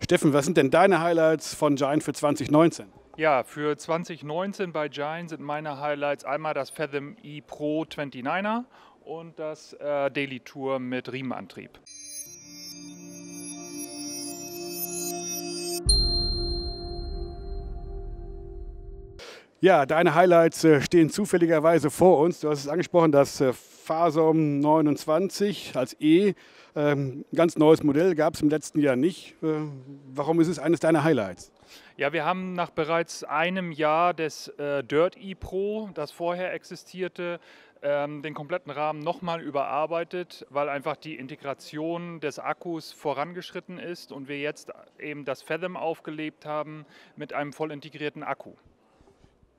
Steffen, was sind denn deine Highlights von Giant für 2019? Ja, für 2019 bei Giant sind meine Highlights einmal das Fathom E Pro 29er und das äh, Daily Tour mit Riemenantrieb. Ja, deine Highlights äh, stehen zufälligerweise vor uns. Du hast es angesprochen, das Fasom 29 als E. Ähm, ganz neues Modell gab es im letzten Jahr nicht. Äh, warum ist es eines deiner Highlights? Ja, wir haben nach bereits einem Jahr des äh, Dirt E Pro, das vorher existierte, ähm, den kompletten Rahmen nochmal überarbeitet, weil einfach die Integration des Akkus vorangeschritten ist und wir jetzt eben das Fathom aufgelebt haben mit einem voll integrierten Akku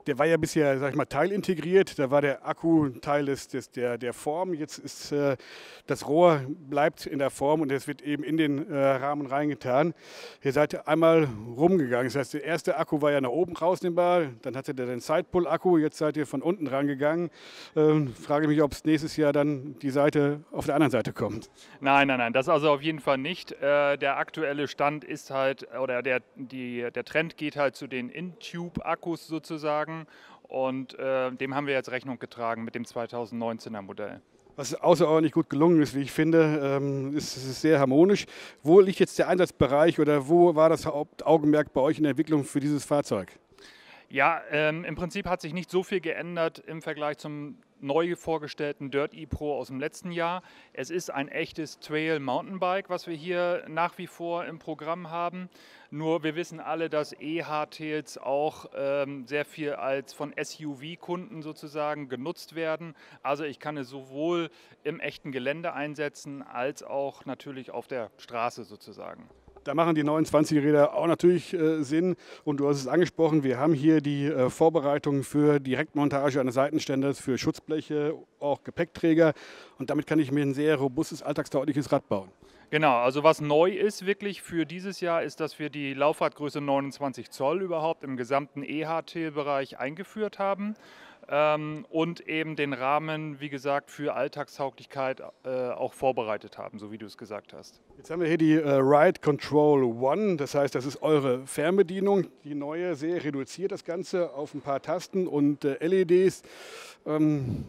der war ja bisher, sag ich mal, teilintegriert. Da war der Akku Teil des, des, der, der Form. Jetzt ist äh, das Rohr bleibt in der Form und es wird eben in den äh, Rahmen reingetan. Ihr seid einmal rumgegangen. Das heißt, der erste Akku war ja nach oben rausnehmbar. Dann hatte der den Sidepull-Akku. Jetzt seid ihr von unten rangegangen. Ähm, frage mich, ob es nächstes Jahr dann die Seite auf der anderen Seite kommt. Nein, nein, nein. Das also auf jeden Fall nicht. Äh, der aktuelle Stand ist halt, oder der, die, der Trend geht halt zu den In-Tube-Akkus sozusagen sagen. Und äh, dem haben wir jetzt Rechnung getragen mit dem 2019er Modell. Was außerordentlich gut gelungen ist, wie ich finde, ähm, ist, ist sehr harmonisch. Wo liegt jetzt der Einsatzbereich oder wo war das Hauptaugenmerk bei euch in der Entwicklung für dieses Fahrzeug? Ja, ähm, im Prinzip hat sich nicht so viel geändert im Vergleich zum neu vorgestellten Dirt E-Pro aus dem letzten Jahr. Es ist ein echtes Trail Mountainbike, was wir hier nach wie vor im Programm haben. Nur wir wissen alle, dass E-Hardtails auch ähm, sehr viel als von SUV-Kunden sozusagen genutzt werden. Also ich kann es sowohl im echten Gelände einsetzen als auch natürlich auf der Straße sozusagen. Da machen die 29 Räder auch natürlich äh, Sinn. Und du hast es angesprochen, wir haben hier die äh, Vorbereitung für Direktmontage eines Seitenständers, für Schutzbleche, auch Gepäckträger. Und damit kann ich mir ein sehr robustes, alltagstaugliches Rad bauen. Genau, also was neu ist wirklich für dieses Jahr, ist, dass wir die Laufradgröße 29 Zoll überhaupt im gesamten EHT-Bereich eingeführt haben und eben den Rahmen, wie gesagt, für Alltagstauglichkeit äh, auch vorbereitet haben, so wie du es gesagt hast. Jetzt haben wir hier die äh, Ride Control One, das heißt, das ist eure Fernbedienung. Die neue sehr reduziert das Ganze auf ein paar Tasten und äh, LEDs. Ähm,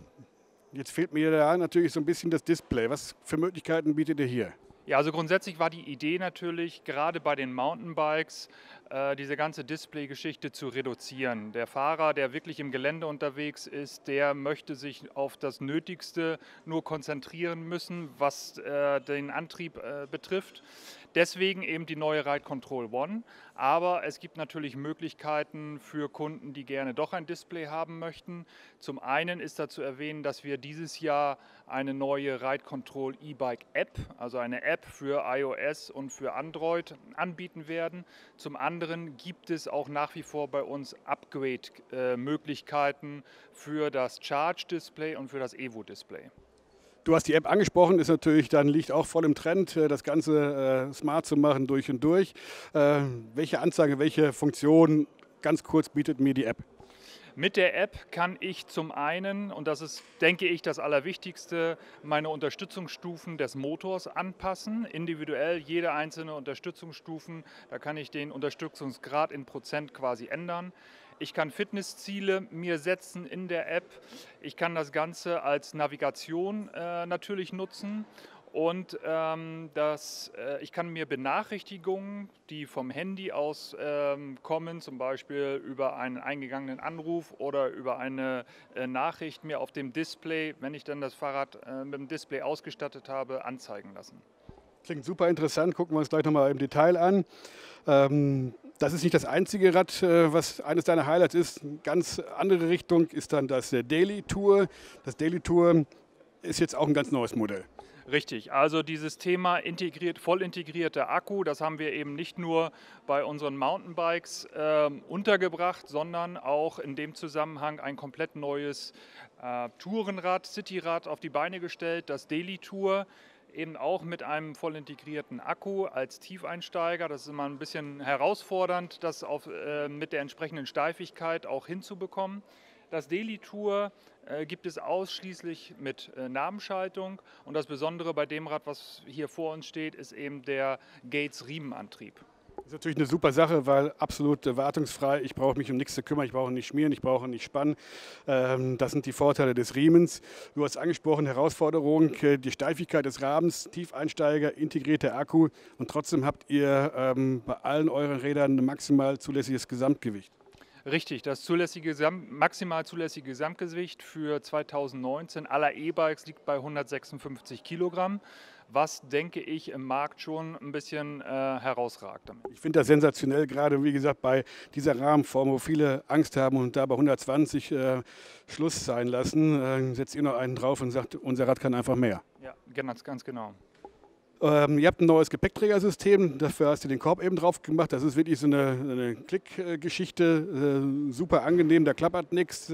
jetzt fehlt mir da natürlich so ein bisschen das Display. Was für Möglichkeiten bietet ihr hier? Ja, also grundsätzlich war die Idee natürlich, gerade bei den Mountainbikes, diese ganze Display-Geschichte zu reduzieren. Der Fahrer, der wirklich im Gelände unterwegs ist, der möchte sich auf das Nötigste nur konzentrieren müssen, was äh, den Antrieb äh, betrifft. Deswegen eben die neue Ride Control One. Aber es gibt natürlich Möglichkeiten für Kunden, die gerne doch ein Display haben möchten. Zum einen ist da zu erwähnen, dass wir dieses Jahr eine neue Ride Control E-Bike App, also eine App für iOS und für Android anbieten werden. Zum anderen gibt es auch nach wie vor bei uns Upgrade-Möglichkeiten für das Charge Display und für das Evo Display. Du hast die App angesprochen, ist natürlich dann liegt auch voll im Trend, äh, das Ganze äh, smart zu machen durch und durch. Äh, welche Anzeige, welche Funktion ganz kurz bietet mir die App? Mit der App kann ich zum einen, und das ist, denke ich, das Allerwichtigste, meine Unterstützungsstufen des Motors anpassen, individuell jede einzelne Unterstützungsstufen. Da kann ich den Unterstützungsgrad in Prozent quasi ändern. Ich kann Fitnessziele mir setzen in der App. Ich kann das Ganze als Navigation äh, natürlich nutzen. Und ähm, das, äh, ich kann mir Benachrichtigungen, die vom Handy aus ähm, kommen, zum Beispiel über einen eingegangenen Anruf oder über eine äh, Nachricht, mir auf dem Display, wenn ich dann das Fahrrad äh, mit dem Display ausgestattet habe, anzeigen lassen. Klingt super interessant, gucken wir uns gleich nochmal im Detail an. Ähm, das ist nicht das einzige Rad, äh, was eines deiner Highlights ist. Eine ganz andere Richtung ist dann das äh, Daily Tour. Das Daily Tour ist jetzt auch ein ganz neues Modell. Richtig, also dieses Thema integriert, voll integrierter Akku, das haben wir eben nicht nur bei unseren Mountainbikes äh, untergebracht, sondern auch in dem Zusammenhang ein komplett neues äh, Tourenrad, Cityrad auf die Beine gestellt, das Daily Tour eben auch mit einem voll integrierten Akku als Tiefeinsteiger. Das ist immer ein bisschen herausfordernd, das auf, äh, mit der entsprechenden Steifigkeit auch hinzubekommen. Das Daily Tour äh, gibt es ausschließlich mit äh, Nabenschaltung und das Besondere bei dem Rad, was hier vor uns steht, ist eben der Gates Riemenantrieb. Das ist natürlich eine super Sache, weil absolut wartungsfrei. Ich brauche mich um nichts zu kümmern, ich brauche nicht schmieren, ich brauche nicht spannen. Ähm, das sind die Vorteile des Riemens. Du hast angesprochen, Herausforderung, äh, die Steifigkeit des Rahmens, Tiefeinsteiger, integrierter Akku und trotzdem habt ihr ähm, bei allen euren Rädern ein maximal zulässiges Gesamtgewicht. Richtig, das zulässige, maximal zulässige Gesamtgewicht für 2019 aller E-Bikes liegt bei 156 Kilogramm was, denke ich, im Markt schon ein bisschen äh, herausragt. Damit. Ich finde das sensationell, gerade wie gesagt bei dieser Rahmenform, wo viele Angst haben und da bei 120 äh, Schluss sein lassen, äh, setzt ihr noch einen drauf und sagt, unser Rad kann einfach mehr. Ja, ganz, ganz genau. Ähm, ihr habt ein neues Gepäckträgersystem, dafür hast du den Korb eben drauf gemacht. Das ist wirklich so eine, eine Klickgeschichte, äh, super angenehm, da klappert nichts.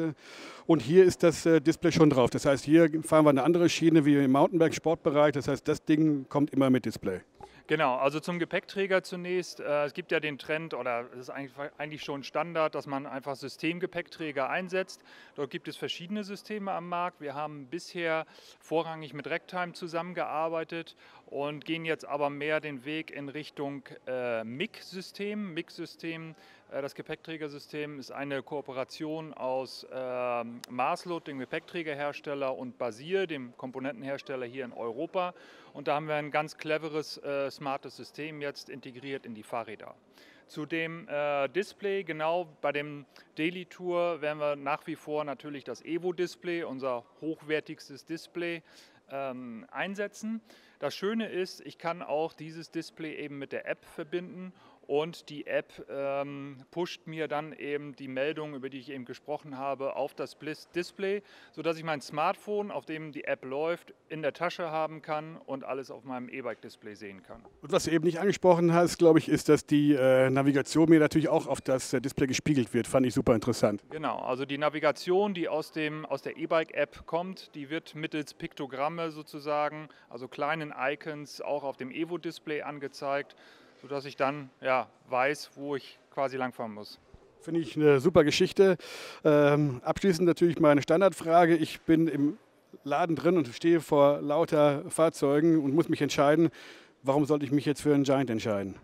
Und hier ist das äh, Display schon drauf. Das heißt, hier fahren wir eine andere Schiene wie im Mountainbike-Sportbereich. Das heißt, das Ding kommt immer mit Display. Genau, also zum Gepäckträger zunächst. Äh, es gibt ja den Trend, oder es ist eigentlich schon Standard, dass man einfach Systemgepäckträger einsetzt. Dort gibt es verschiedene Systeme am Markt. Wir haben bisher vorrangig mit Rectime zusammengearbeitet und gehen jetzt aber mehr den Weg in Richtung äh, MIG-System. MIG-System das Gepäckträgersystem ist eine Kooperation aus äh, Maslot, dem Gepäckträgerhersteller, und Basir, dem Komponentenhersteller hier in Europa. Und da haben wir ein ganz cleveres, äh, smartes System jetzt integriert in die Fahrräder. Zu dem äh, Display, genau bei dem Daily Tour, werden wir nach wie vor natürlich das Evo-Display, unser hochwertigstes Display, ähm, einsetzen. Das Schöne ist, ich kann auch dieses Display eben mit der App verbinden und die App ähm, pusht mir dann eben die Meldung, über die ich eben gesprochen habe, auf das Display, sodass ich mein Smartphone, auf dem die App läuft, in der Tasche haben kann und alles auf meinem E-Bike-Display sehen kann. Und was du eben nicht angesprochen hast, glaube ich, ist, dass die äh, Navigation mir natürlich auch auf das äh, Display gespiegelt wird. Fand ich super interessant. Genau, also die Navigation, die aus, dem, aus der E-Bike-App kommt, die wird mittels Piktogramme sozusagen, also kleinen Icons, auch auf dem Evo-Display angezeigt sodass ich dann ja, weiß, wo ich quasi langfahren muss. Finde ich eine super Geschichte. Ähm, abschließend natürlich meine Standardfrage. Ich bin im Laden drin und stehe vor lauter Fahrzeugen und muss mich entscheiden, warum sollte ich mich jetzt für einen Giant entscheiden?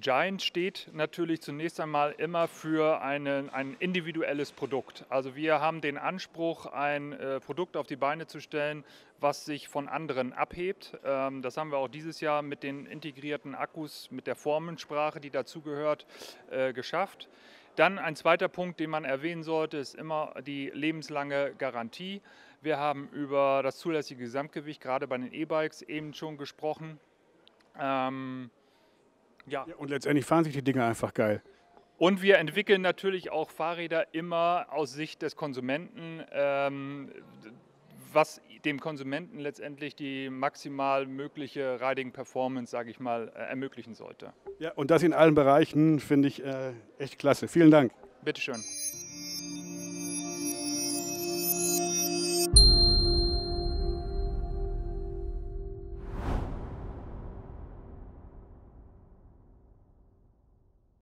Giant steht natürlich zunächst einmal immer für eine, ein individuelles Produkt. Also wir haben den Anspruch, ein äh, Produkt auf die Beine zu stellen, was sich von anderen abhebt. Ähm, das haben wir auch dieses Jahr mit den integrierten Akkus, mit der Formensprache, die dazugehört, äh, geschafft. Dann ein zweiter Punkt, den man erwähnen sollte, ist immer die lebenslange Garantie. Wir haben über das zulässige Gesamtgewicht gerade bei den E-Bikes eben schon gesprochen. Ähm, ja. ja. Und letztendlich fahren sich die Dinge einfach geil. Und wir entwickeln natürlich auch Fahrräder immer aus Sicht des Konsumenten, ähm, was dem Konsumenten letztendlich die maximal mögliche Riding Performance, sage ich mal, äh, ermöglichen sollte. Ja, und das in allen Bereichen finde ich äh, echt klasse. Vielen Dank. Bitteschön.